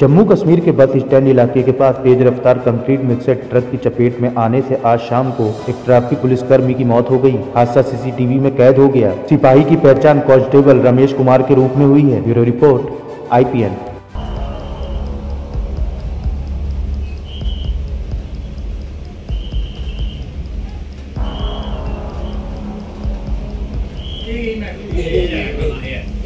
जम्मू कश्मीर के bus stand इलाके के पास तेज रफ्तार कंक्रीट मिक्सर ट्रक की चपेट में आने से आज शाम को एक ट्रैफ़िक पुलिसकर्मी की मौत हो गई हादसा सीसीटीवी में कैद हो गया सिपाही की पहचान कांस्टेबल रमेश कुमार के रूप में हुई है bureau report IPN Yeah,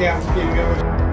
keep going.